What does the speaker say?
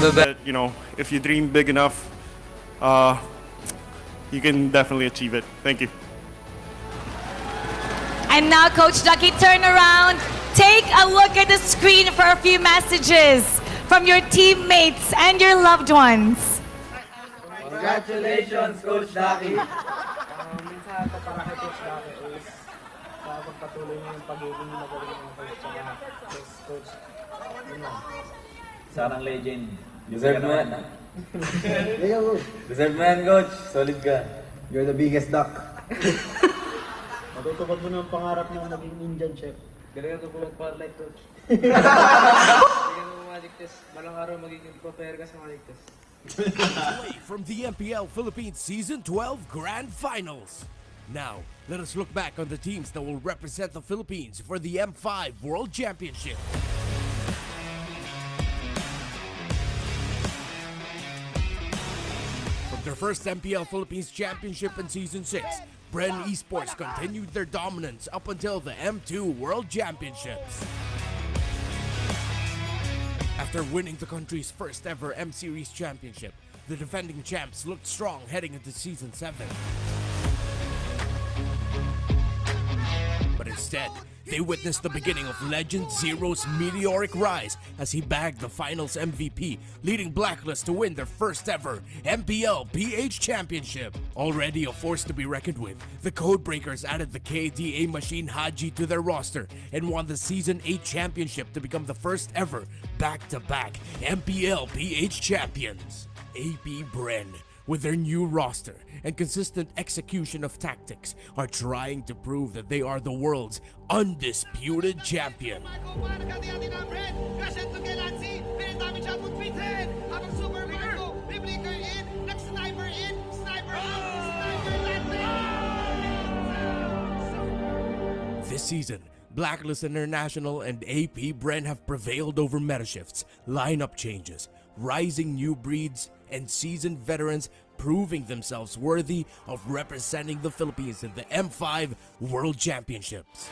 The that, you know, if you dream big enough, uh, you can definitely achieve it. Thank you. And now, Coach Duckey, turn around. Take a look at the screen for a few messages from your teammates and your loved ones. Congratulations, Coach Duckey. Ang mensahe ko para kay Coach Duckey is pagpatuloy niyo yung pagiging magaling ng coach coach. Yun lang. Sarang legend. Deserve mo yan. Deserve mo yan, Coach. Solid ka. You're the biggest duck. Matutupad mo na ang pangarap ng maging Indian chef. Galing ako mag-parlay, coach. Galing mo Magic Chess. Balang araw magiging prepare ka sa Magic Chess. away from the MPL Philippines Season 12 Grand Finals. Now, let us look back on the teams that will represent the Philippines for the M5 World Championship. First MPL Philippines Championship in Season 6, Bren Esports continued their dominance up until the M2 World Championships. After winning the country's first ever M Series championship, the defending champs looked strong heading into season 7. Instead, they witnessed the beginning of Legend Zero's meteoric rise as he bagged the finals MVP, leading Blacklist to win their first ever MPL PH Championship. Already a force to be reckoned with, the Codebreakers added the KDA machine Haji to their roster and won the Season 8 championship to become the first ever back-to-back MPL PH champions. AP Bren with their new roster and consistent execution of tactics, are trying to prove that they are the world's undisputed champion. This season, Blacklist International and AP Bren have prevailed over meta shifts, lineup changes, rising new breeds, and seasoned veterans proving themselves worthy of representing the Philippines in the M5 World Championships.